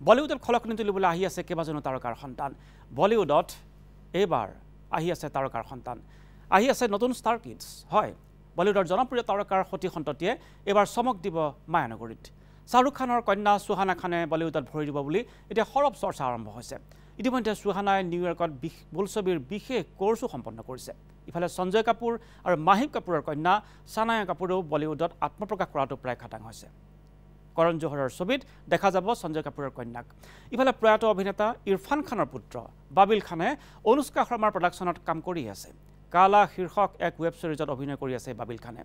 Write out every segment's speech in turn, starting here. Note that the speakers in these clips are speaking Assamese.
বলিউডত খলকনি তুলিবলৈ আহি আছে কেইবাজনো তাৰকাৰ সন্তান। বলিউডত এইবাৰ আহি আছে তাৰকাৰ সন্তান। আহি আছে নতুন ষ্টাৰ কিডছ হয়। বলিউডৰ জনপ্ৰিয় তাৰকাৰ সতী সন্ততিয়ে এইবাৰ চমক দিব মায়ানগৰীত। শ্বাহৰুখ খানৰ কন্যা চুহানা খানে বলিউডত ভৰি দিব বুলি এতিয়া সৰব চৰ্চা আৰম্ভ হৈছে। ইতিমধ্যে চুহানাই নিউয়ৰ্কত বিশ বোলছবিৰ বিশেষ কৰ্চো সম্পন্ন কৰিছে। ইফালে সঞ্জয় কাপুৰ আৰু মাহিব কাপুৰৰ কন্যা ছানায়া কাপুৰেও বলিউডত আত্মপ্ৰকাশ কৰাটো প্ৰায় খাটাং হৈছে। কৰণ জোহৰৰ ছবিত দেখা যাব সঞ্জয় কাপুৰৰ কন্যাক। ইফালে প্ৰয়াত অভিনেতা ইৰফান খানৰ পুত্ৰ বাবিল খানে অনুষ্কা শৰ্মাৰ প্ৰডাকশ্যনত কাম কৰি আছে। কালা শীৰ্ষক এক ৱেব ছিৰিজত অভিনয় কৰি আছে বাবিল খানে।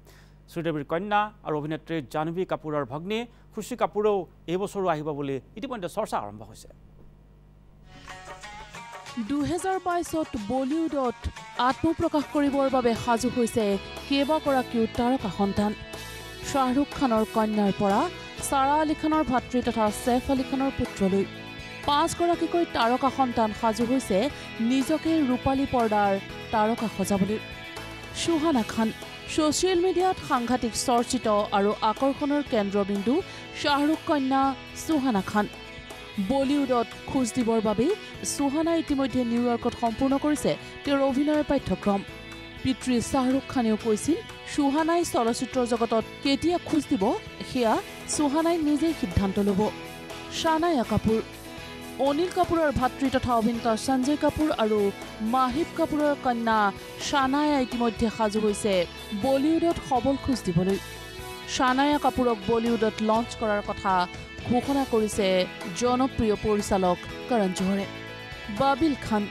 শ্ৰীদেৱীৰ কন্যা আৰু অভিনেত্ৰী জাহ্নৱী কাপুৰৰ ভগ্নী খুশী কাপুৰেও এই বছৰো আহিব বুলি ইতিমধ্যে চৰ্চা আৰম্ভ হৈছে। দুহেজাৰ বাইছত বলিউডত আত্মপ্ৰকাশ কৰিবৰ বাবে সাজু হৈছে কেইবাগৰাকীও তাৰকা সন্তান। শ্বাহৰুখ খানৰ কন্যাৰ পৰা ছাৰা আলী খানৰ ভাতৃ তথা ছেফ আলী খানৰ পুত্ৰলৈ। পাঁচগৰাকীকৈ তাৰকা সন্তান সাজু হৈছে নিজকে ৰূপালী পৰ্দাৰ তাৰকা সজাবলৈ সুহানা খান ছ'চিয়েল মিডিয়াত সাংঘাতিক চৰ্চিত আৰু আকৰ্ষণৰ কেন্দ্ৰবিন্দু শ্বাহৰুখ কন্যা সুহানা খান। বলিউডত খোজ দিবৰ বাবে সুহানাই ইতিমধ্যে নিউয়ৰ্কত সম্পূৰ্ণ কৰিছে তেওঁৰ অভিনয়ৰ পাঠ্যক্ৰম। পিতৃ শ্বাহৰুখ খানেও কৈছিল সুহানাই চলচ্চিত্ৰ জগতত কেতিয়া খোজ দিব সেয়া সুহানাই নিজেই সিদ্ধান্ত ল'ব। শ্বানায়া কাপুৰ অনিল কাপুৰৰ ভাতৃ তথা অভিনেতা সঞ্জয় কাপুৰ আৰু মাহিব কাপুৰৰ কন্যা শ্বানায়া ইতিমধ্যে সাজু হৈছে বলিউডত সবল খোজ দিবলৈ। শ্বানায়া কাপুৰক বলিউডত লঞ্চ কৰাৰ কথা ঘোষণা কৰিছে জনপ্ৰিয় পৰিচালক কৰণ জোহৰে বাবিল খান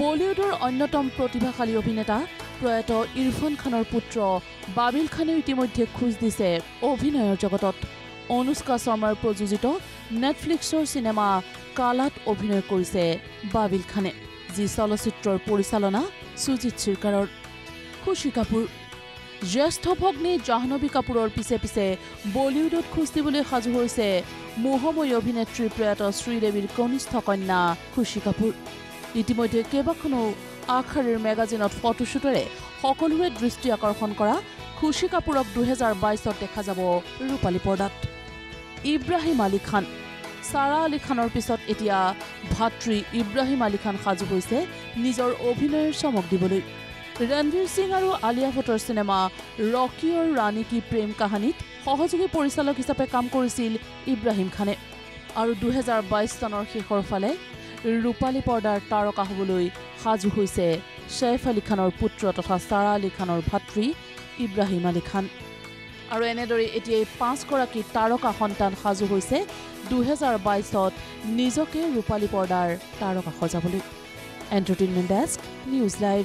বলিউডৰ অন্যতম প্ৰতিভাশালী অভিনেতা প্ৰয়াত ইৰফান খানৰ পুত্ৰ বাবিল খানেও ইতিমধ্যে খোজ দিছে অভিনয়ৰ জগতত। অনুষ্কা শৰ্মাৰ প্ৰযোজিত নেটফ্লিক্সৰ চিনেমা কালাত অভিনয় কৰিছে বাবিল খানে যি চলচ্চিত্ৰৰ পৰিচালনা সুজিত চিৰকাৰৰ। খুশী কাপুৰ জ্যেষ্ঠ ভগ্নী জাহ্নৱী কাপুৰৰ পিছে পিছে বলিউডত খোজ দিবলৈ সাজু হৈছে মোহময়ী অভিনেত্ৰী প্ৰয়াত শ্ৰীদেৱীৰ কনিষ্ঠ কন্যা খুশী কাপুৰ। ইতিমধ্যে কেইবাখনো আগশাৰীৰ মেগাজিনত ফটোশ্বুটেৰে সকলোৰে দৃষ্টি আকৰ্ষণ কৰা খুশী কাপুৰক দুহেজাৰ বাইছত দেখা যাব ৰূপালী পৰ্দাত ইব্ৰাহিম আলী খান। ছাৰা আলী খানৰ পিছত এতিয়া ভাতৃ ইব্ৰাহিম আলী খান সাজু হৈছে নিজৰ অভিনয়ৰ চমক দিবলৈ। ৰণবীৰ সিং আৰু আলিয়া ভট্টৰ চিনেমা ৰকী আৰু ৰাণী কি প্ৰেম কাহানীত সহযোগী পৰিচালক হিচাপে কাম কৰিছিল ইব্ৰাহিম খানে। আৰু দুহেজাৰ বাইছ চনৰ শেষৰ ফালে ৰূপালী পৰ্দাৰ তাৰকা হ'বলৈ সাজু হৈছে ছেইফ আলী খানৰ পুত্ৰ তথা ছাৰা আলী খানৰ ভাতৃ ইব্ৰাহিম আলী খান। আৰু এনেদৰে এতিয়া এই পাঁচগৰাকী তাৰকা সন্তান সাজু হৈছে দুহেজাৰ বাইছত নিজকে ৰূপালী পৰ্দাৰ তাৰকা সজাবলৈ। Entertainment desk news live